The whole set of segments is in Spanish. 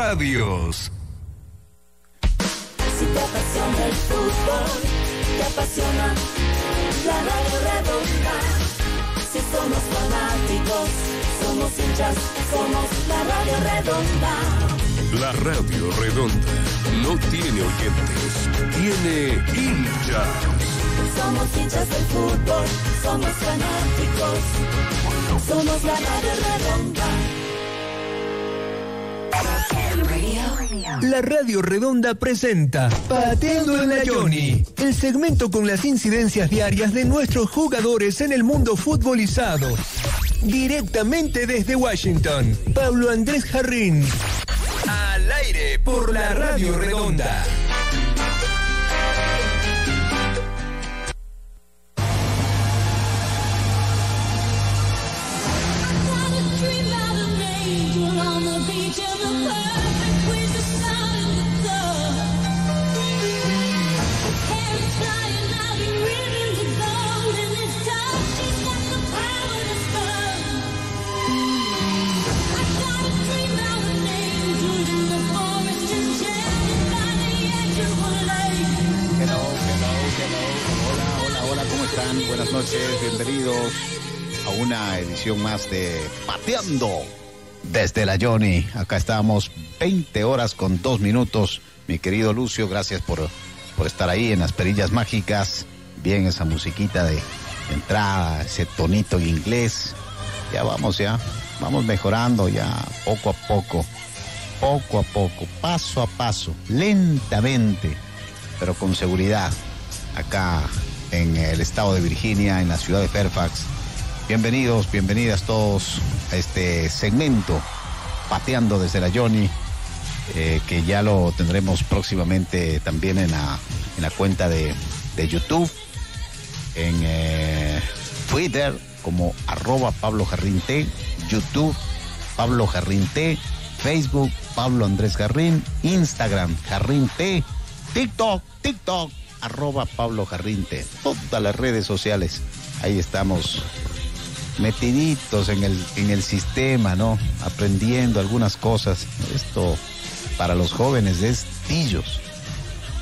Radios. Si te apasiona el fútbol, te apasiona la radio redonda. Si somos fanáticos, somos hinchas, somos la radio redonda. La radio redonda no tiene oyentes, tiene hinchas. Somos hinchas del fútbol, somos fanáticos, somos la radio redonda. La Radio Redonda presenta Pateando en la Johnny, el segmento con las incidencias diarias de nuestros jugadores en el mundo futbolizado. Directamente desde Washington, Pablo Andrés Jarrín. Al aire por la Radio Redonda. Más de Pateando desde la Johnny. Acá estamos 20 horas con 2 minutos. Mi querido Lucio, gracias por, por estar ahí en las perillas mágicas. Bien, esa musiquita de entrada, ese tonito en inglés. Ya vamos, ya. Vamos mejorando ya poco a poco. Poco a poco, paso a paso, lentamente pero con seguridad, acá en el estado de Virginia, en la ciudad de Fairfax. Bienvenidos, bienvenidas todos a este segmento, pateando desde la Johnny, eh, que ya lo tendremos próximamente también en la, en la cuenta de, de YouTube, en eh, Twitter como arroba Pablo Jarrín T, YouTube Pablo Jarrín T, Facebook Pablo Andrés Jarrín, Instagram Jarrín T, TikTok, TikTok, arroba Pablo Jarrinte, todas las redes sociales. Ahí estamos metiditos en el, en el sistema, ¿no? Aprendiendo algunas cosas. Esto para los jóvenes es pillos,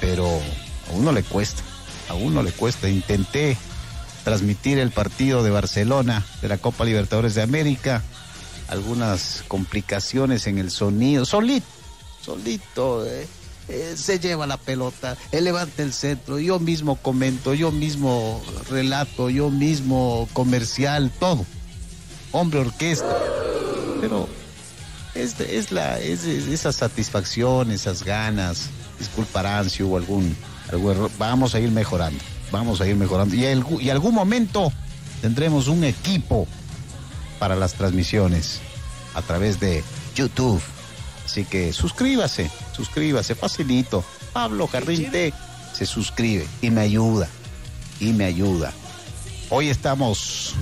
pero a uno le cuesta, a uno le cuesta. Intenté transmitir el partido de Barcelona de la Copa Libertadores de América, algunas complicaciones en el sonido, solito, solito, eh eh, se lleva la pelota, él levanta el centro, yo mismo comento, yo mismo relato, yo mismo comercial, todo. Hombre orquesta. Pero es, es la, es, es esa satisfacción, esas ganas, disculparán si hubo algún, algún error, vamos a ir mejorando, vamos a ir mejorando. Y, el, y algún momento tendremos un equipo para las transmisiones a través de YouTube. Así que suscríbase, suscríbase, facilito. Pablo Jarrín T se suscribe y me ayuda, y me ayuda. Hoy estamos,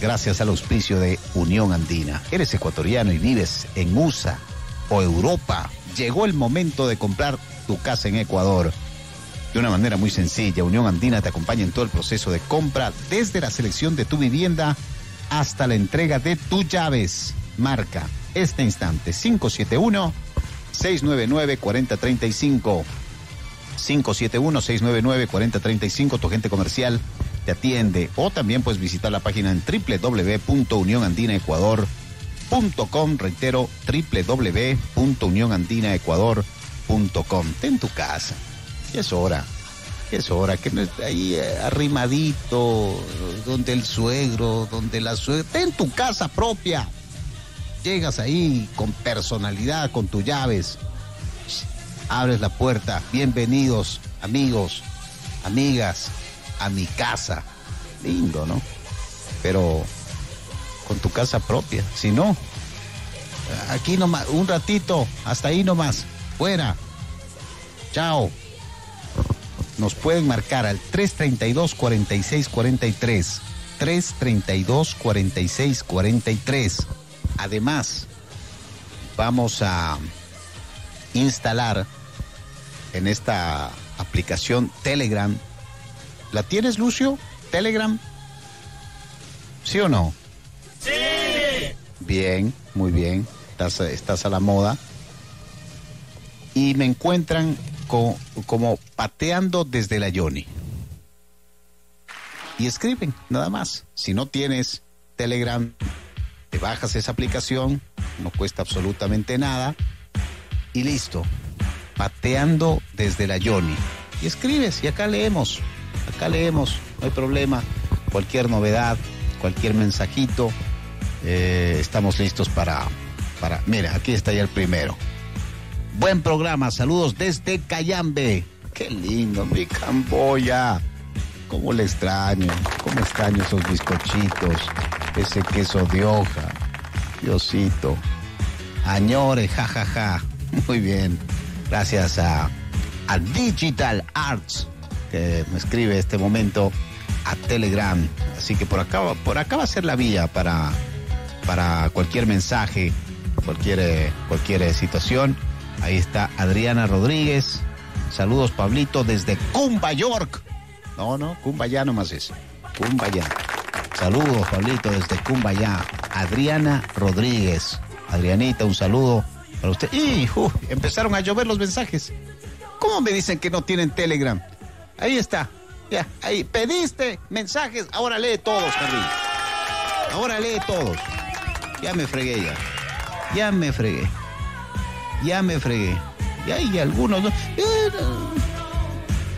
gracias al auspicio de Unión Andina. Eres ecuatoriano y vives en USA o Europa. Llegó el momento de comprar tu casa en Ecuador. De una manera muy sencilla, Unión Andina te acompaña en todo el proceso de compra, desde la selección de tu vivienda hasta la entrega de tus llaves. Marca este instante. 571 699 4035 571 699 4035 tu agente comercial te atiende. O también puedes visitar la página en www.unionandinaecuador.com reitero www.unionandinaecuador.com ten tu casa. Es hora. Es hora que no esté ahí eh, arrimadito donde el suegro donde la suegra ten tu casa propia llegas ahí con personalidad, con tus llaves, abres la puerta, bienvenidos amigos, amigas, a mi casa. Lindo, ¿no? Pero con tu casa propia, si no, aquí nomás, un ratito, hasta ahí nomás, fuera. Chao. Nos pueden marcar al 332-4643. 332-4643. Además, vamos a instalar en esta aplicación Telegram. ¿La tienes, Lucio? Telegram. ¿Sí o no? Sí. Bien, muy bien. Estás, estás a la moda. y me encuentran co- como pateando desde la Yoni. Y escriben, nada más. Si no tienes Telegram, bajas esa aplicación, no cuesta absolutamente nada y listo. Pateando desde la Yoni. Y escribes y acá leemos. Acá leemos, no hay problema. Cualquier novedad, cualquier mensajito, eh, estamos listos para, para... Mira, aquí está ya el primero. Buen programa, saludos desde Cayambe. Qué lindo, mi Camboya. Cómo le extraño, cómo extraño esos bizcochitos, ese queso de hoja. Diosito. Añore, jajaja. Muy bien. Gracias a, Digital Arts, que me escribe este momento a Telegram. Así que por acá, por acá va a ser la vía para, para cualquier mensaje, cualquier, eh, cualquier eh, situación. Ahí está Adriana Rodríguez. Saludos, Pablito, desde Cumba, York. No, no, Cumbayá nomás es. Cumbayá. Saludos, Pablito, desde Cumbayá. Adriana Rodríguez. Adrianita, un saludo para usted. Y empezaron a llover los mensajes. ¿Cómo me dicen que no tienen Telegram? Ahí está. Ya, ahí. Pediste mensajes. Ahora lee todos, Carrillo. Ahora lee todos. Ya me fregué ya. Ya me fregué. Ya me fregué. Y hay algunos. ¿no? Eh,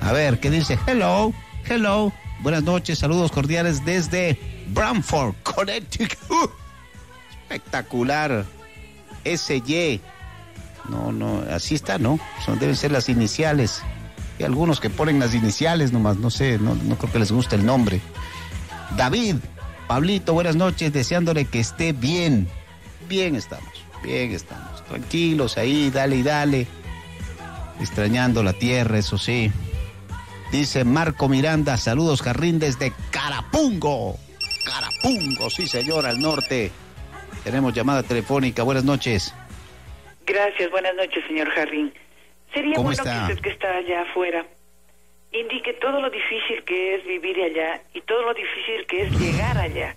a ver, ¿qué dice? Hello, hello. Buenas noches, saludos cordiales desde Bramford, Connecticut. Uh, espectacular. SY. No, no, así está, ¿no? Son, deben ser las iniciales. Hay algunos que ponen las iniciales nomás, no sé, no, no creo que les guste el nombre. David, Pablito, buenas noches, deseándole que esté bien. Bien estamos, bien estamos. Tranquilos ahí, dale y dale. Extrañando la tierra, eso sí. Dice Marco Miranda, saludos Jarrín desde Carapungo. Carapungo, sí señor, al norte. Tenemos llamada telefónica, buenas noches. Gracias, buenas noches, señor Jarrín. Sería ¿Cómo bueno está? que usted que está allá afuera indique todo lo difícil que es vivir allá y todo lo difícil que es llegar allá,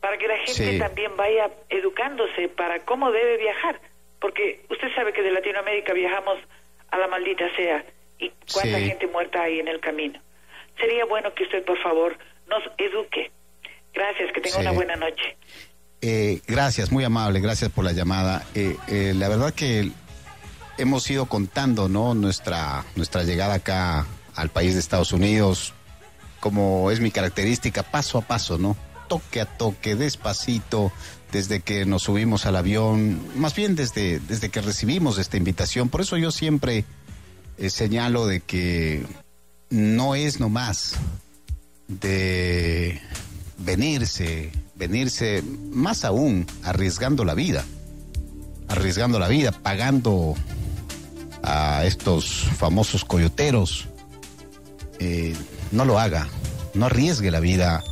para que la gente Sí. también vaya educándose para cómo debe viajar, porque usted sabe que de Latinoamérica viajamos a la maldita sea y cuánta Sí. gente muerta hay en el camino. Sería bueno que usted, por favor, nos eduque. Gracias, que tenga Sí. una buena noche. Eh, gracias, muy amable, gracias por la llamada. Eh, eh, la verdad que hemos ido contando, ¿no? Nuestra, nuestra llegada acá al país de Estados Unidos, como es mi característica, paso a paso, ¿no? Toque a toque, despacito, desde que nos subimos al avión, más bien desde, desde que recibimos esta invitación. Por eso yo siempre eh, señalo de que no es nomás de venirse, venirse más aún arriesgando la vida, arriesgando la vida, pagando a estos famosos coyoteros. Eh, no lo haga, no arriesgue la vida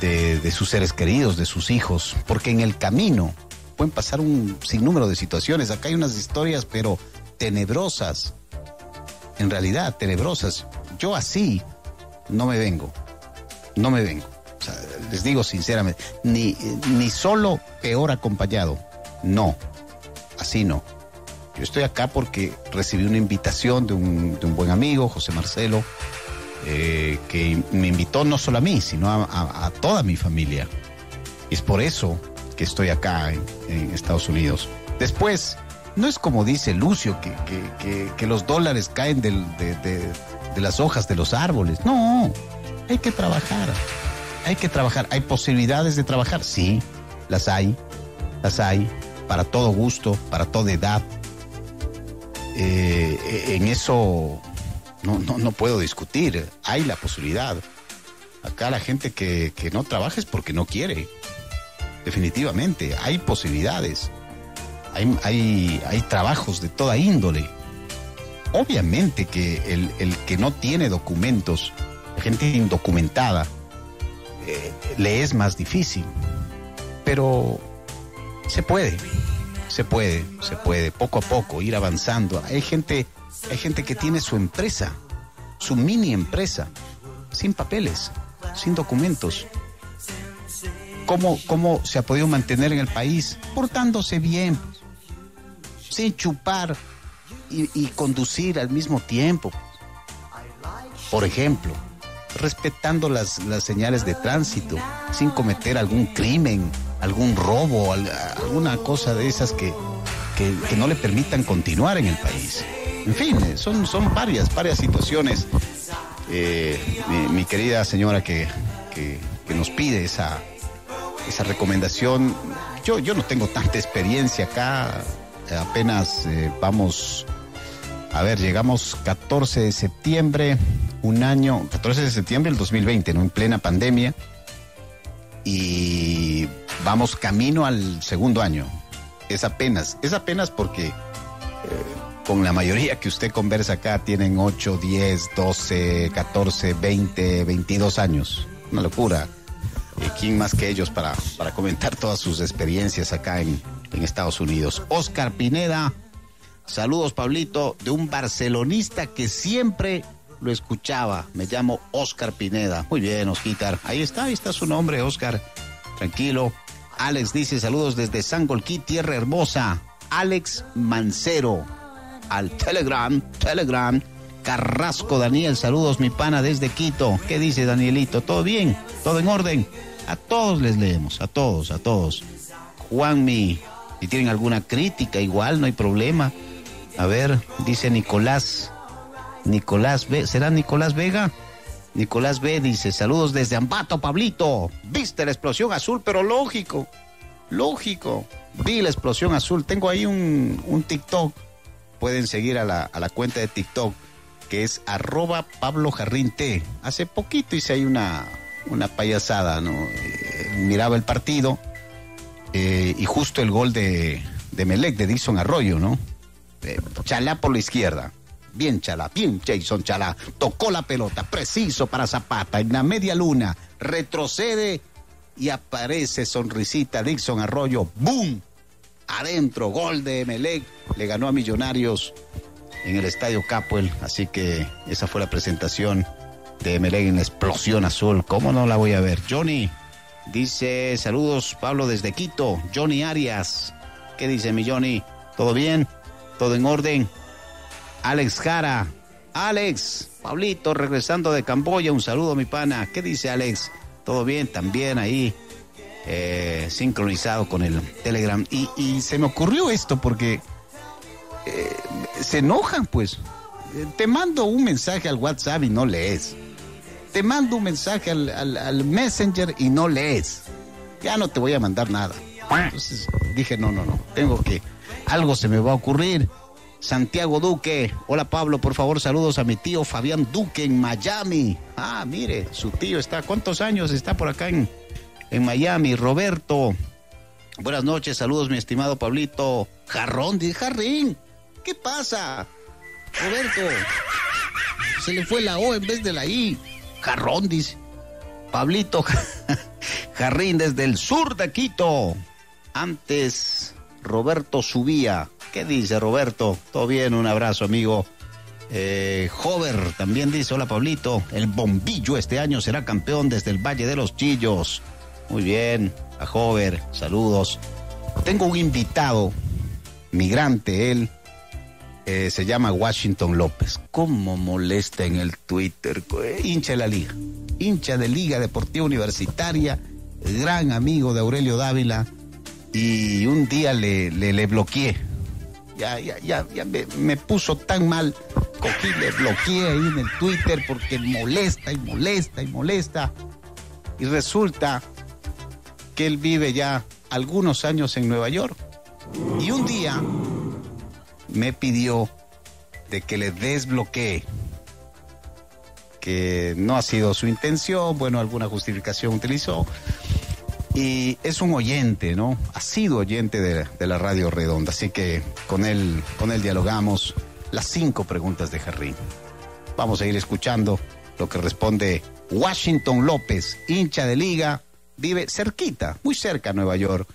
de, de sus seres queridos, de sus hijos, porque en el camino pueden pasar un sinnúmero de situaciones. Acá hay unas historias, pero tenebrosas, en realidad tenebrosas. Yo así no me vengo, no me vengo. Les digo sinceramente, ni, ni solo peor acompañado, no, así no. Yo estoy acá porque recibí una invitación de un, de un buen amigo, José Marcelo, eh, que me invitó no solo a mí, sino a, a- a toda mi familia. Es por eso que estoy acá en, en Estados Unidos. Después, no es como dice Lucio, que, que- que- que los dólares caen del- de, de- de las hojas de los árboles. No, hay que trabajar. Hay que trabajar. ¿Hay posibilidades de trabajar? Sí, las hay. Las hay. Para todo gusto, para toda edad. Eh, en eso no, no, no puedo discutir. Hay la posibilidad. Acá la gente que, que no trabaja es porque no quiere. Definitivamente, hay posibilidades. Hay, hay, hay trabajos de toda índole. Obviamente que el, el que no tiene documentos, gente indocumentada, eh, le es más difícil. Pero se puede, se puede, se puede, poco a poco, ir avanzando. Hay gente, hay gente que tiene su empresa, su mini empresa, sin papeles, sin documentos. ¿Cómo, ¿Cómo se ha podido mantener en el país? Portándose bien, sin chupar, y, y conducir al mismo tiempo. Por ejemplo, respetando las, las señales de tránsito, sin cometer algún crimen, algún robo, al- alguna cosa de esas que, que, no le permitan continuar en el país. En fin, eh, son, son varias, varias situaciones. Eh, mi, querida señora que, que, nos pide esa, esa recomendación. Yo, yo no tengo tanta experiencia acá, apenas eh, vamos, a ver, llegamos 14 de septiembre, un año, 14 de septiembre del 2020, ¿no? En plena pandemia. Y vamos camino al segundo año. Es apenas, es apenas porque eh, con la mayoría que usted conversa acá tienen 8, 10, 12, 14, 20, 22 años. Una locura. Eh, ¿Quién más que ellos para, para comentar todas sus experiencias acá en, en Estados Unidos? Oscar Pineda, saludos Pablito, de un barcelonista que siempre lo escuchaba. Me llamo Oscar Pineda. Muy bien, Osquitar. Ahí está, ahí está su nombre, Oscar. Tranquilo. Alex dice saludos desde Sangolquí, Tierra Hermosa. Alex Mancero. Al Telegram, Telegram. Carrasco Daniel, saludos mi pana desde Quito. ¿Qué dice Danielito? ¿Todo bien? ¿Todo en orden? A todos les leemos, a todos, a todos. Juanmi, si tienen alguna crítica, igual, no hay problema. A ver, dice Nicolás. Nicolás B. ¿Será Nicolás Vega? Nicolás B. dice, saludos desde Ambato, Pablito. Viste la explosión azul, pero lógico. Lógico. Vi la explosión azul. Tengo ahí un, TikTok. Pueden seguir a la, a la cuenta de TikTok, que es arroba Pablo Jarrín T. Hace poquito hice ahí una, una payasada, ¿no? Eh, miraba el partido eh, y justo el gol de, de Melec, de Dixon Arroyo, ¿no? Eh, Chalá por la izquierda. Bien Chalá, bien Jason Chalá. Tocó la pelota, preciso para Zapata, en la media luna. Retrocede y aparece sonrisita Dixon Arroyo. ¡Boom! Adentro, gol de Melec. Le ganó a Millonarios en el Estadio Capuel. Así que esa fue la presentación de Melec en la explosión azul. ¿Cómo no la voy a ver? Johnny dice, saludos Pablo desde Quito. Johnny Arias. ¿Qué dice mi Johnny? ¿Todo bien? ¿Todo en orden? Alex Jara. Alex, Pablito, regresando de Camboya, un saludo mi pana. ¿Qué dice Alex? ¿Todo bien? También ahí, eh, sincronizado con el Telegram. Y, y se me ocurrió esto porque eh, se enojan, pues. Eh, Te mando un mensaje al WhatsApp y no lees. Te mando un mensaje al, al- al Messenger y no lees. Ya no te voy a mandar nada. Entonces dije, no, no, no. Tengo que. Algo se me va a ocurrir. Santiago Duque. Hola Pablo, por favor, saludos a mi tío Fabián Duque en Miami. Ah, mire, su tío está. ¿Cuántos años está por acá en, en Miami? Roberto. Buenas noches, saludos, mi estimado Pablito. Jarrón, dice Jarrín. ¿Qué pasa? Roberto. Se le fue la O en vez de la I. Jarrón, dice. Pablito Jarrín desde el sur de Quito. Antes, Roberto subía. ¿Qué dice Roberto? Todo bien, un abrazo, amigo. Eh, Hover también dice, hola Pablito, el bombillo este año será campeón desde el Valle de los Chillos. Muy bien, a Hover, saludos. Tengo un invitado, migrante él, se llama Washington López. ¿Cómo molesta en el Twitter? Eh, hincha de la liga, hincha de Liga Deportiva Universitaria, gran amigo de Aurelio Dávila, y un día le, le bloqueé. Ya, me puso tan mal, cogí, le bloqueé ahí en el Twitter porque molesta y molesta y molesta. Y resulta que él vive ya algunos años en Nueva York. Y un día me pidió de que le desbloquee, que no ha sido su intención, bueno, alguna justificación utilizó. Y es un oyente, ¿no? Ha sido oyente de, la Radio Redonda, así que con él, con él dialogamos las cinco preguntas de Jarrín. Vamos a ir escuchando lo que responde Washington López, hincha de liga, vive cerquita, muy cerca a Nueva York.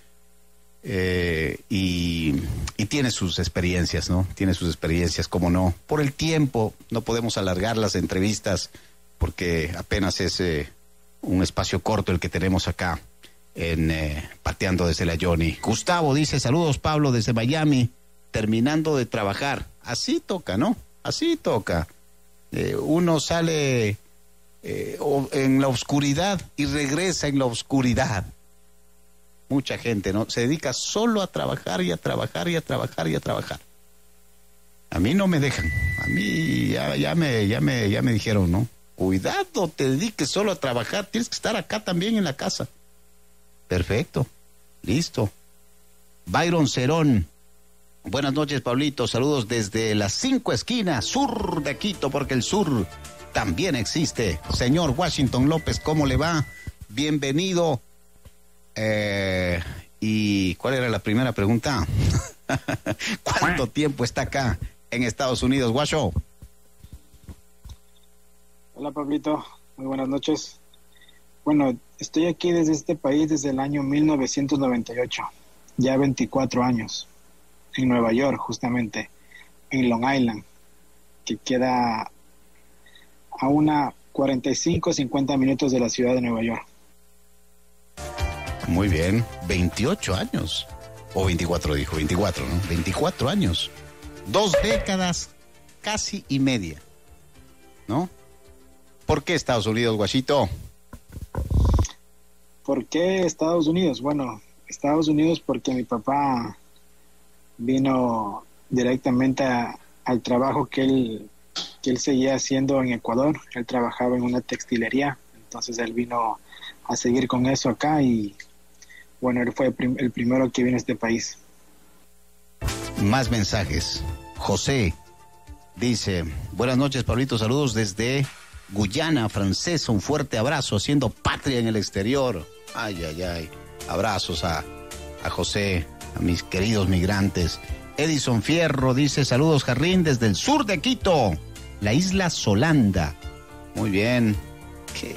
Eh, y, y, tiene sus experiencias, ¿no? Tiene sus experiencias, como no. Por el tiempo, no podemos alargar las entrevistas porque apenas es eh, un espacio corto el que tenemos acá en eh, Pateando desde la Johnny. Gustavo dice, saludos Pablo desde Miami. terminando de trabajar. Así toca, ¿no? Así toca. Eh, uno sale eh, en la oscuridad y regresa en la oscuridad. Mucha gente, ¿no? Se dedica solo a trabajar y a trabajar y a trabajar y a trabajar. A mí no me dejan. A mí ya, ya, me, ya, me, ya me dijeron, ¿no? Cuidado, te dediques solo a trabajar. Tienes que estar acá también en la casa. Perfecto. Listo. Byron Cerón. Buenas noches, Pablito. Saludos desde las cinco esquinas, sur de Quito, porque el sur también existe. Señor Washington López, ¿cómo le va? Bienvenido. Eh, ¿Y cuál era la primera pregunta? ¿Cuánto tiempo está acá en Estados Unidos, Washo? Hola, Pablito. Muy buenas noches. Bueno, estoy aquí desde este país desde el año 1998, ya 24 años, en Nueva York, justamente, en Long Island, que queda a una 45, 50 minutos de la ciudad de Nueva York. Muy bien, 28 años. O 24 dijo, 24, ¿no? 24 años. Dos décadas casi y media. ¿No? ¿Por qué Estados Unidos, Guachito? ¿Por qué Estados Unidos? Bueno, Estados Unidos porque mi papá vino directamente al trabajo que él, que él seguía haciendo en Ecuador. Él trabajaba en una textilería, entonces él vino a seguir con eso acá y bueno, él fue el primero que vino a este país. Más mensajes. José dice, buenas noches, Pablito, saludos desde Guyana Francesa, un fuerte abrazo, haciendo patria en el exterior. Ay, ay, ay. Abrazos a, a José, a mis queridos migrantes. Edison Fierro dice, saludos, Jarrín, desde el sur de Quito, la isla Solanda. Muy bien. Qué,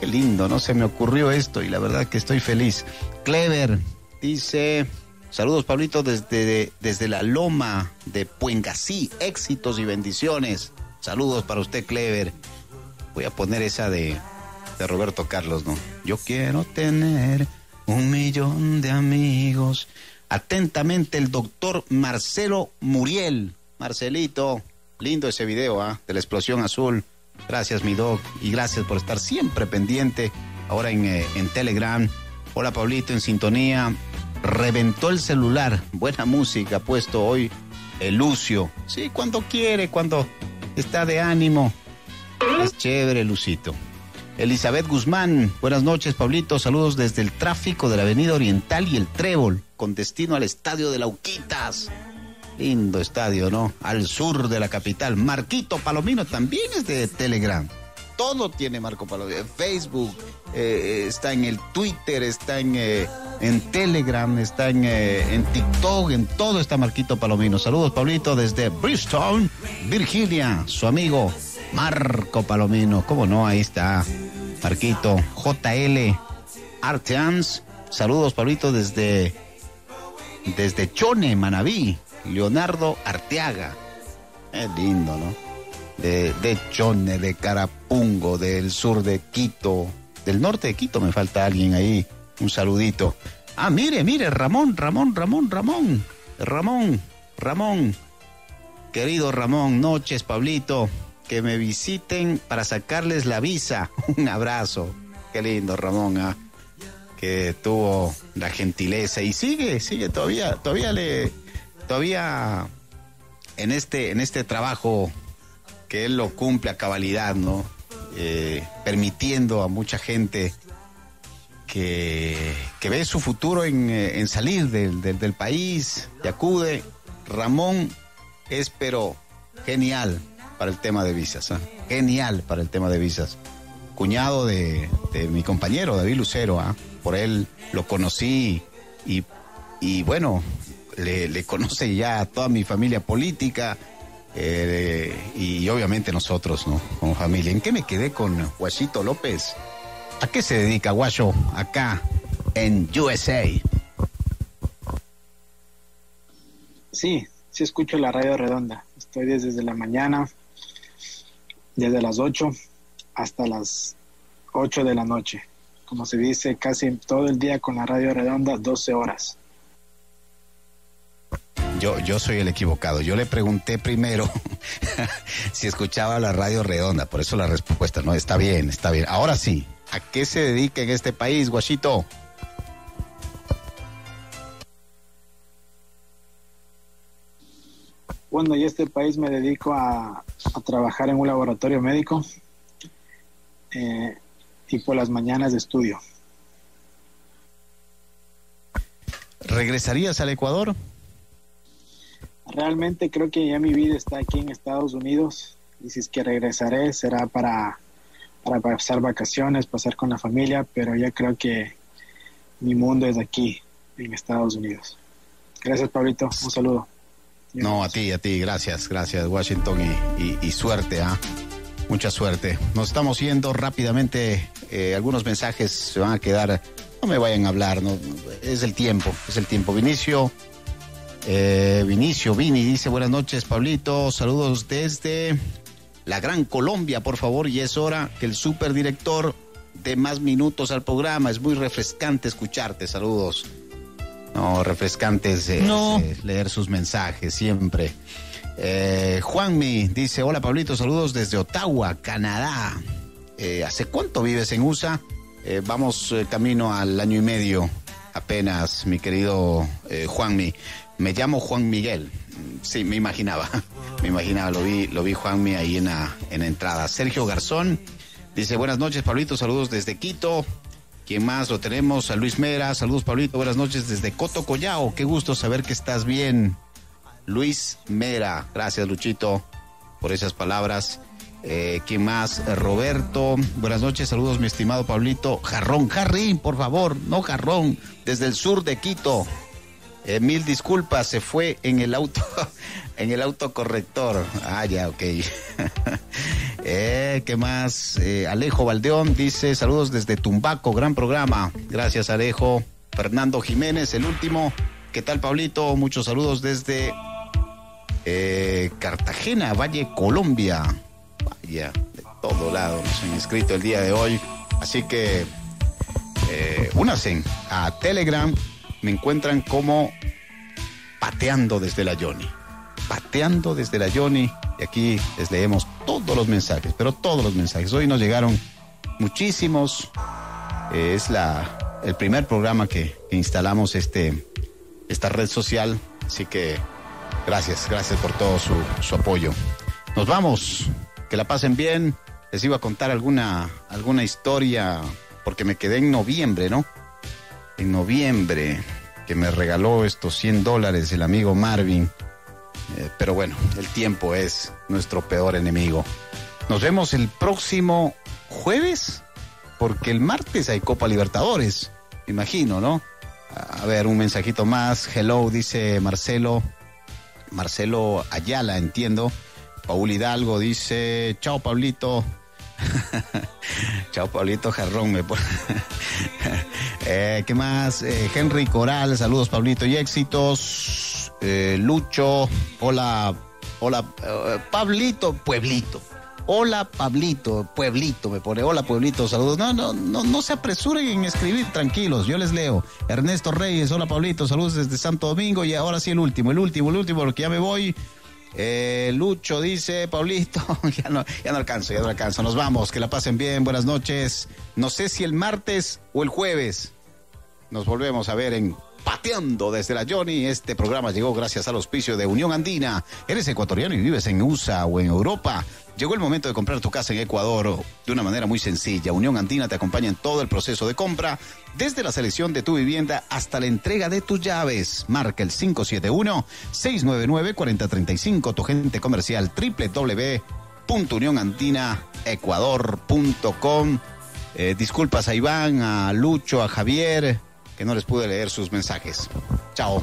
qué lindo, ¿no? Se me ocurrió esto y la verdad que estoy feliz. Clever dice, saludos Pablito desde, desde la loma de Puengasí, éxitos y bendiciones. Saludos para usted, Clever. Voy a poner esa de, de Roberto Carlos, ¿no? Yo quiero tener un millón de amigos. Atentamente el doctor Marcelo Muriel. Marcelito, lindo ese video, ¿ah? De la explosión azul. Gracias, mi doc, y gracias por estar siempre pendiente ahora en, eh, en Telegram. Hola Pablito, en sintonía. Reventó el celular. Buena música puesto hoy el Lucio. Sí, cuando quiere, cuando está de ánimo. Es chévere, Lucito. Elizabeth Guzmán, buenas noches, Pablito. Saludos desde el tráfico de la Avenida Oriental y el Trébol, con destino al estadio de Lauquitas. Lindo estadio, ¿no? Al sur de la capital. Marquito Palomino también es de Telegram todo tiene Marco Palomino. Facebook, eh, está en el Twitter, está en, eh, en Telegram, está en, eh, en TikTok, en todo está Marquito Palomino. Saludos, Pablito, desde Bristol, Virginia, su amigo Marco Palomino. ¿Cómo no? Ahí está Marquito. JL Arteans. Saludos, Pablito, desde, desde Chone, Manabí. Leonardo Arteaga. Es lindo, ¿no? de, de Chone, de Carapungo, del sur de Quito, del norte de Quito me falta alguien ahí. Un saludito. Ah, mire, mire, Ramón, Ramón, Ramón, Ramón, Ramón, Ramón. Querido Ramón, noches, Pablito, que me visiten para sacarles la visa. Un abrazo. Qué lindo, Ramón, ¿ah? que tuvo la gentileza y sigue, sigue todavía, todavía le, todavía en este, en este trabajo que él lo cumple a cabalidad, ¿no? Eh, permitiendo a mucha gente que, que ve su futuro en, eh, en salir del, del, del, país, y acude. Ramón es pero genial para el tema de visas, ¿eh? genial para el tema de visas. Cuñado de, mi compañero David Lucero, ¿eh? por él lo conocí y, y bueno, le, le conoce ya a toda mi familia política, eh, y obviamente nosotros, ¿no? Como familia. ¿En qué me quedé con Guachito López? ¿A qué se dedica Guacho acá en USA? Sí, sí escucho la radio redonda. Estoy desde la mañana, desde las 8 hasta las 8 de la noche. Como se dice, casi todo el día con la radio redonda, 12 horas. yo, yo soy el equivocado. Yo le pregunté primero si escuchaba la radio redonda, por eso la respuesta no está bien, está bien. Ahora sí, ¿a qué se dedica en este país, Guachito? Bueno, y este país me dedico a, a trabajar en un laboratorio médico eh, y por las mañanas de estudio. ¿Regresarías al Ecuador? Realmente creo que ya mi vida está aquí en Estados Unidos y si es que regresaré será para, para pasar vacaciones, pasar con la familia, pero ya creo que mi mundo es aquí, en Estados Unidos. Gracias, Pablito. Un saludo. No, a ti, a ti, gracias, gracias, Washington, y, suerte, ¿ah? Mucha suerte. Nos estamos yendo rápidamente, eh, algunos mensajes se van a quedar, no me vayan a hablar, no, es el tiempo, es el tiempo. Vinicio, eh, Vinicio, Vini dice buenas noches, Pablito, saludos desde la Gran Colombia, por favor, y es hora que el superdirector dé más minutos al programa, es muy refrescante escucharte, saludos. No, refrescante es, es, No. es leer sus mensajes siempre. Eh, Juanmi dice, hola Pablito, saludos desde Ottawa, Canadá. Eh, ¿Hace cuánto vives en USA? Eh, vamos camino al año y medio apenas, mi querido Juanmi. Me llamo Juan Miguel. Sí, me imaginaba. Me imaginaba, lo vi, lo vi Juanmi ahí en la, en la entrada. Sergio Garzón dice, buenas noches Pablito, saludos desde Quito. ¿Quién más lo tenemos? A Luis Mera, saludos Pablito, buenas noches desde Coto Collao. Qué gusto saber que estás bien. Luis Mera, gracias Luchito por esas palabras. Eh, ¿Quién más? Eh, Roberto, buenas noches, saludos mi estimado Pablito. Jarrón, Jarrín, por favor, no Jarrón, desde el sur de Quito. Eh, mil disculpas, se fue en el auto, en el autocorrector. Ah, ya, ok. eh, ¿Qué más? Eh, Alejo Valdeón dice, saludos desde Tumbaco, gran programa. Gracias, Alejo. Fernando Jiménez, el último. ¿Qué tal, Pablito? Muchos saludos desde eh, Cartagena, Valle, Colombia. Vaya, de todo lado nos han inscrito el día de hoy. Así que únanse a Telegram. Me encuentran como pateando desde la Johnny. Pateando desde la Johnny. Y aquí les leemos todos los mensajes, pero todos los mensajes. Hoy nos llegaron muchísimos. Eh, es la, el primer programa que, que instalamos este, esta red social. Así que gracias, gracias por todo su, su apoyo. Nos vamos. Que la pasen bien. Les iba a contar alguna, alguna historia, porque me quedé en noviembre, ¿no? En noviembre, que me regaló estos 100 dólares el amigo Marvin. Eh, pero bueno, el tiempo es nuestro peor enemigo. Nos vemos el próximo jueves, porque el martes hay Copa Libertadores, me imagino, ¿no? A ver, un mensajito más. Hello, dice Marcelo. Marcelo Ayala, entiendo. Paul Hidalgo dice, chao Pablito. chao Pablito Jarrón. Me pone. eh, ¿Qué más? Eh, Henry Coral, saludos Pablito y éxitos. Eh, Lucho, hola, hola, eh, Pablito, Pueblito. Hola Pablito, Pueblito, me pone. Hola Pueblito, saludos. No, no, no, no se apresuren en escribir, tranquilos, yo les leo. Ernesto Reyes, hola Pablito, saludos desde Santo Domingo y ahora sí el último, el último, el último, porque ya me voy. Eh, Lucho dice, Pablito, ya no, ya no alcanzo, ya no alcanzo. Nos vamos, que la pasen bien, buenas noches. No sé si el martes o el jueves nos volvemos a ver en Pateando desde la Johnny. Este programa llegó gracias al auspicio de Unión Andina. Eres ecuatoriano y vives en USA o en Europa. Llegó el momento de comprar tu casa en Ecuador de una manera muy sencilla. Unión Andina te acompaña en todo el proceso de compra, desde la selección de tu vivienda hasta la entrega de tus llaves. Marca el 571-699-4035, tu gente comercial www.unionandinaecuador.com. Eh, disculpas a Iván, a Lucho, a Javier, que no les pude leer sus mensajes. Chao.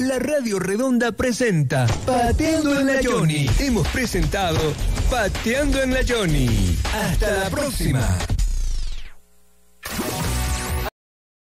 La Radio Redonda presenta Pateando en la Johnny. Hemos presentado Pateando en la Johnny. Hasta la próxima.